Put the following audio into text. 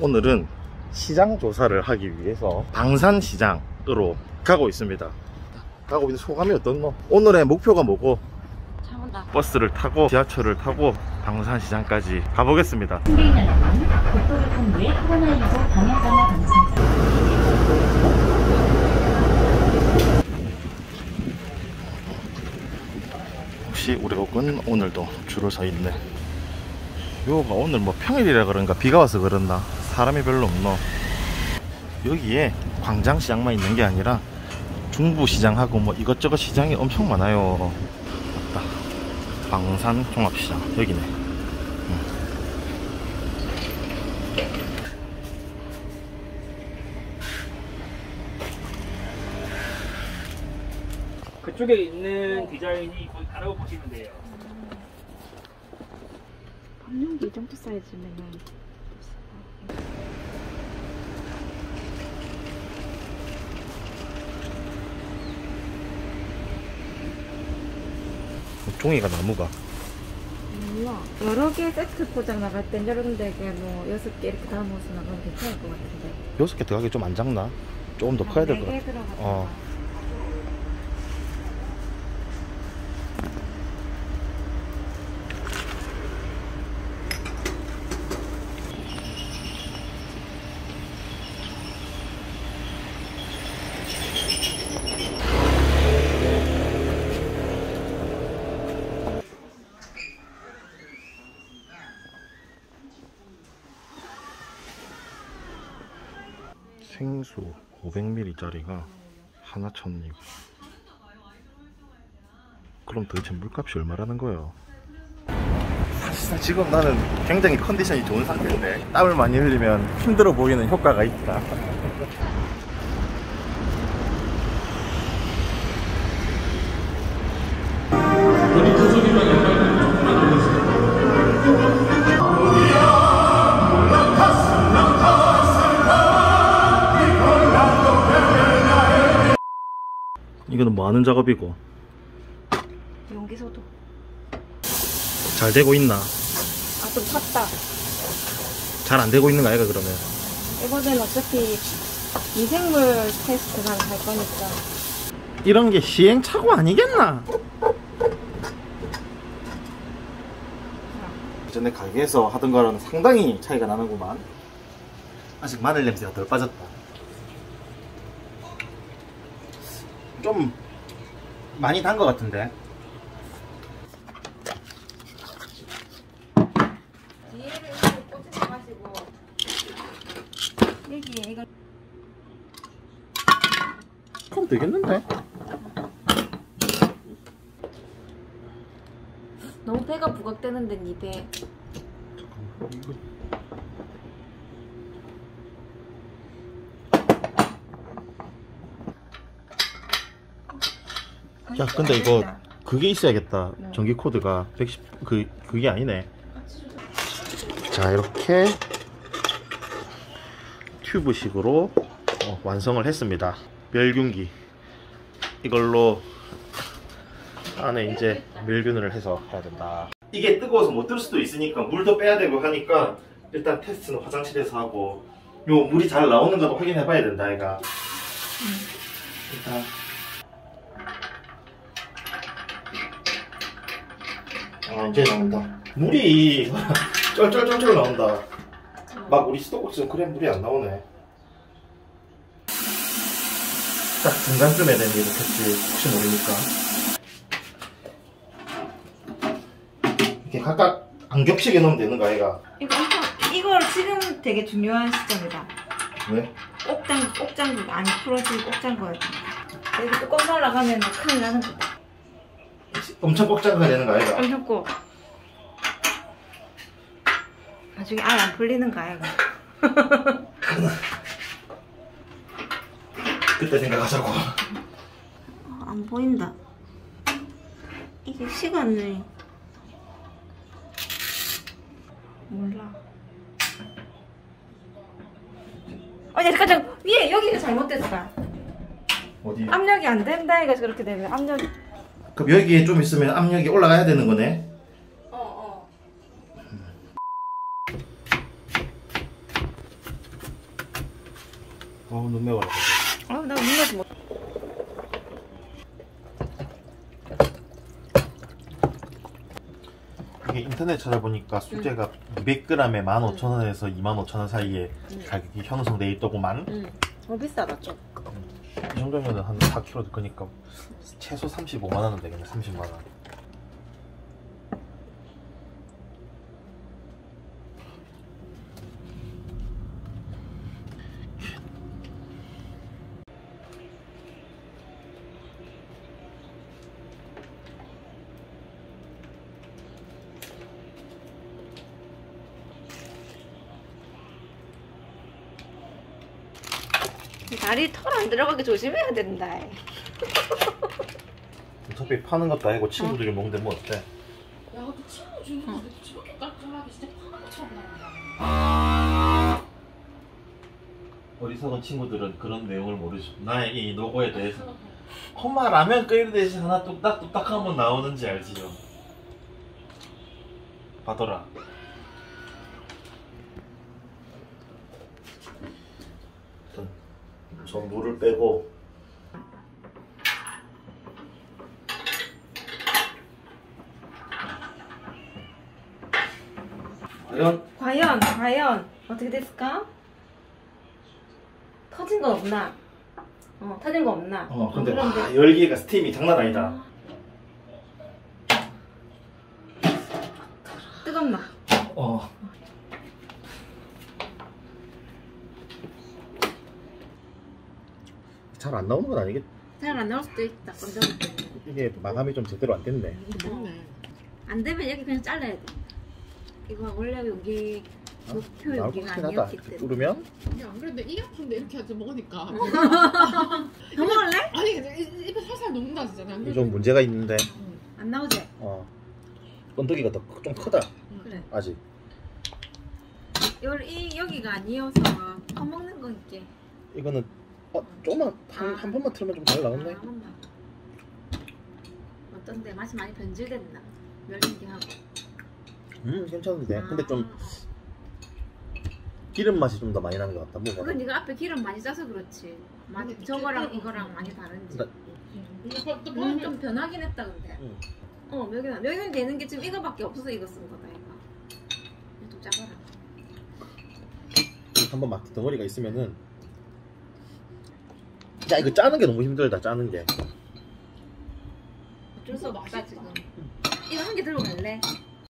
오늘은 시장 조사를 하기 위해서 방산시장으로 가고 있습니다. 가고 있는 소감이 어떻노? 오늘의 목표가 뭐고 참은다. 버스를 타고 지하철을 타고 방산시장까지 가보겠습니다. 승객 여러분, 국도를 탄 후에 코로나19 방역감화 방침자 혹시 우리 옥은 오늘도 줄을 서 있네. 요가 오늘 뭐 평일이라 그런가 비가 와서 그렇나 사람이 별로 없노. 여기에 광장시장만 있는 게 아니라 중부시장하고 뭐 이것저것 시장이 엄청 많아요. 맞다. 방산 종합시장 여기네. 음. 그쪽에 있는 디자인이 거의 다라고 보시면 돼요. 이 정도 사이즈면 종이가 나무가 몰라. 여러 개 세트 포장 나갈 땐 여러 군데에 뭐 여섯 개 이렇게 담아서 나가면 괜찮을 것 같은데. 여섯 개 들어가기 좀 안 작나? 조금 더 커야 될 것 같아. 네개 들어 생수 500ml짜리가 하나 천이고 그럼 도대체 물값이 얼마라는 거예요? 사실상 지금 나는 굉장히 컨디션이 좋은 상태인데 땀을 많이 흘리면 힘들어 보이는 효과가 있다 이거는 뭐 하는 작업이고 용기 소독. 잘 되고 있나? 아, 좀 탔다. 잘 안 되고 있는 거 아이가 그러면 이번엔 어차피 미생물 테스트만 할 거니까. 이런 게 시행착오 아니겠나? 전에 가게에서 하던 거랑 상당히 차이가 나는구만. 아직 마늘 냄새가 덜 빠졌다. 좀 많이 단 것 같은데. 뒤에를 이렇게 꽂지 마시고. 여기에 이거 그럼 되겠는데? 너무 배가 부각되는데 니 배. 야, 근데 이거 그게 있어야겠다. 전기 코드가 110, 그, 그게 아니네. 자, 이렇게 튜브식으로 어, 완성을 했습니다. 멸균기. 이걸로 안에 이제 멸균을 해서 해야 된다. 이게 뜨거워서 못뜰 수도 있으니까 물도 빼야 되고 하니까 일단 테스트는 화장실에서 하고 요 물이 잘 나오는가도 확인해 봐야 된다, 얘가. 일단 아 이제 나온다 물이 쩔쩔쩔쩔 나온다 막 우리 수도꼭지는 그래 물이 안 나오네 딱 중간쯤에 되면 이렇겠지 혹시 모르니까 이렇게 각각 안 겹치게 넣으면 되는 거 아이가 이거 엄청 이걸 지금 되게 중요한 시점이다. 왜? 옥장 옥장도 안 풀어지고 옥장 거야. 여기 뚜껑 날아가면 큰일 나는 거다. 엄청 꽉 잡아야 되는 거 아이가 엄청 꼭. 나중에 알안 풀리는 거 아이가. 그때 생각하자고 어, 안 보인다. 이게 시간을 몰라. 어, 야, 잠깐, 잠깐. 위에 여기가 잘못됐다. 어디? 압력이 안 된다 해가지고 그렇게 되면 압력. 그럼 여기에 좀 있으면 압력이 올라가야 되는 거네 어 어. 어우 눈 매워라 아나 눈에서 못. 이게 인터넷 찾아보니까 수제가 200g에 15,000원에서 25,000원 사이에 가격이 형성돼 있더구만 응. 어 비싸다 좀. 이 정도면 한 4kg 그니까 최소 35만 원은 되겠네 30만 원 다리 털 안 들어가게 조심해야 된다. 어차피 파는 것도 아니고 친구들이 먹는데 뭐 어때? 야, 그 친구 주는 거 저렇게 깔끔하게 진짜 파는 것처럼 나온다. 어리석은 친구들은 그런 내용을 모르죠 나의 이 노고에 대해서 엄마 라면 끓이듯이 하나 뚝딱뚝딱 하면 나오는지 알지요 봐둬라 일단 전 물을 빼고 과연 과연 과연 어떻게 됐을까? 터진 거 없나? 어 터진 거 없나? 어 근데 그런데 와, 열기가 스팀이 장난 아니다 뜨겁나? 어 잘 안 나오는 건 아니겠 잘안 나올 수도 있다. 이게 마감이 좀 제대로 안 됐네. 안 되면 여기 그냥 잘라야 돼. 이거 원래 여기 목표 나올 것 여기가 아니었기 때문에. 뚫으면 야, 안 그래도 이 아픈데 이렇게 해서 먹으니까. 더 먹을래? 아니, 이- 입에 살살 녹는다, 진짜. 안 이게 그래도. 좀 문제가 있는데 안 나오지? 어 건더기가 더 좀 크다 그래. 아직 여, 이 여기가 아니어서 더 먹는 거 있게. 이거는 어 조금만 한, 한 번만 틀면 좀 잘 나오네 아, 한번. 어떤데 맛이 많이 변질됐나? 멸린기하고. 음 괜찮은데 근데 좀 아, 기름 맛이 좀 더 많이 나는 것 같다 뭐가 그건 네가 앞에 기름 많이 짜서 그렇지. 많이 아니, 저거랑 음, 이거랑 음. 많이 다른지. 그러니까 음, 좀 변하긴 했다 근데. 응. 어 멸균아 멸균 되는 게 지금 이거밖에 없어서 이거 쓴 거다 이거. 이거 좀 작아라. 한번 막 덩어리가 있으면은 야 이거 짜는 게 너무 힘들다 짜는 게 어쩔 수 없다. 지금. 이거 한 개 들고 갈래?